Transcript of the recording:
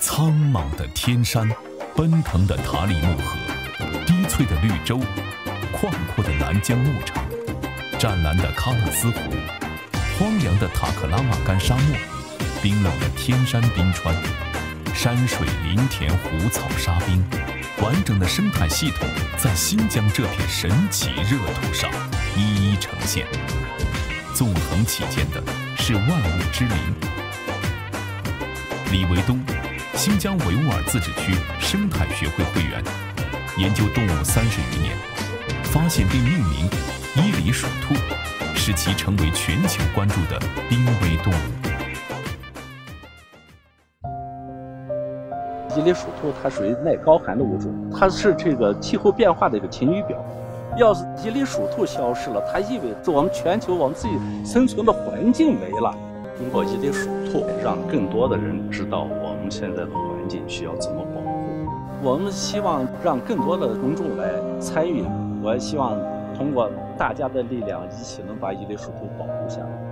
苍茫的天山，奔腾的塔里木河，低翠的绿洲，宽阔的南疆牧场，湛蓝的喀纳斯湖，荒凉的塔克拉玛干沙漠，冰冷的天山冰川，山水林田湖草沙冰，完整的生态系统在新疆这片神奇热土上一一呈现。纵横其间的是万物之灵。李维东，新疆维吾尔自治区生态学会会员，研究动物三十余年，发现并命名伊犁鼠兔，使其成为全球关注的濒危动物。伊犁鼠兔它属于耐高寒的物种，它是这个气候变化的一个晴雨表。要是伊犁鼠兔消失了，它意味着我们全球我们自己生存的环境没了。通过伊犁鼠兔，让更多的人知道我现在的环境需要怎么保护。我们希望让更多的公众来参与，我也希望通过大家的力量，一起能把伊犁鼠兔保护下来。